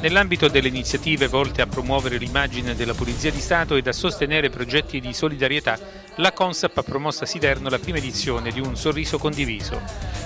Nell'ambito delle iniziative volte a promuovere l'immagine della Polizia di Stato ed a sostenere progetti di solidarietà, la Consap ha promosso a Siderno la prima edizione di Un sorriso condiviso.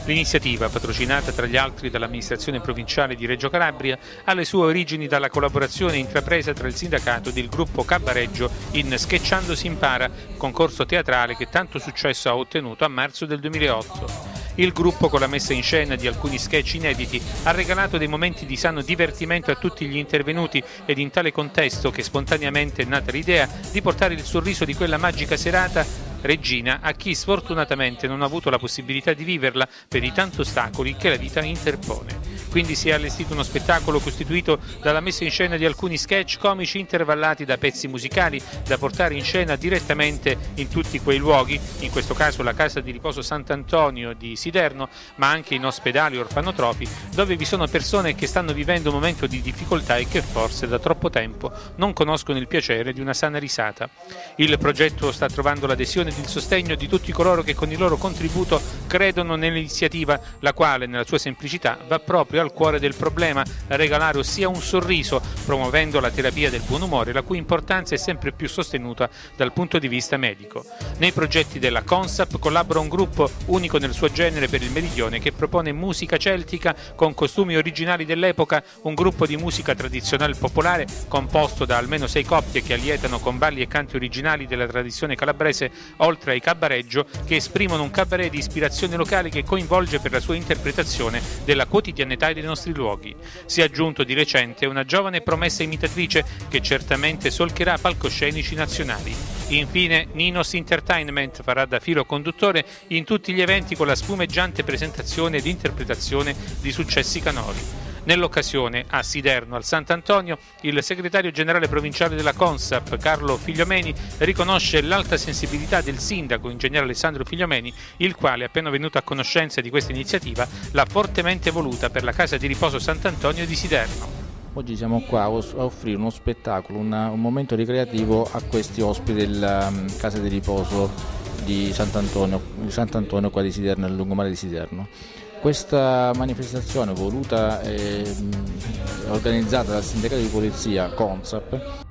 L'iniziativa, patrocinata tra gli altri dall'amministrazione provinciale di Reggio Calabria, ha le sue origini dalla collaborazione intrapresa tra il sindacato ed il gruppo Cabareggio in Sketchando si impara, concorso teatrale che tanto successo ha ottenuto a marzo del 2008. Il gruppo, con la messa in scena di alcuni sketch inediti, ha regalato dei momenti di sano divertimento a tutti gli intervenuti ed in tale contesto che spontaneamente è nata l'idea di portare il sorriso di quella magica serata regina a chi sfortunatamente non ha avuto la possibilità di viverla per i tanti ostacoli che la vita interpone. Quindi si è allestito uno spettacolo costituito dalla messa in scena di alcuni sketch comici intervallati da pezzi musicali da portare in scena direttamente in tutti quei luoghi, in questo caso la casa di riposo Sant'Antonio di Siderno, ma anche in ospedali orfanotrofi, dove vi sono persone che stanno vivendo un momento di difficoltà e che forse da troppo tempo non conoscono il piacere di una sana risata. Il progetto sta trovando l'adesione ed il sostegno di tutti coloro che con il loro contributo credono nell'iniziativa, la quale nella sua semplicità va proprio al cuore del problema, regalare ossia un sorriso, promuovendo la terapia del buon umore, la cui importanza è sempre più sostenuta dal punto di vista medico. Nei progetti della Consap collabora un gruppo unico nel suo genere per il Meridione che propone musica celtica con costumi originali dell'epoca, un gruppo di musica tradizionale popolare composto da almeno sei coppie che allietano con balli e canti originali della tradizione calabrese, oltre ai cabareggio che esprimono un cabaret di ispirazione locale che coinvolge per la sua interpretazione della quotidianità dei nostri luoghi. Si è aggiunto di recente una giovane promessa imitatrice che certamente solcherà palcoscenici nazionali. Infine Ninos Entertainment farà da filo conduttore in tutti gli eventi con la spumeggiante presentazione ed interpretazione di successi canori. Nell'occasione, a Siderno, al Sant'Antonio, il segretario generale provinciale della Consap, Carlo Figliomeni, riconosce l'alta sensibilità del sindaco, ingegnere Alessandro Figliomeni, il quale, appena venuto a conoscenza di questa iniziativa, l'ha fortemente voluta per la casa di riposo Sant'Antonio di Siderno. Oggi siamo qua a offrire uno spettacolo, una, un momento ricreativo a questi ospiti della um, casa di riposo di Sant'Antonio, Sant'Antonio qua di Siderno, nel lungomare di Siderno. Questa manifestazione voluta e organizzata dal sindacato di polizia CONSAP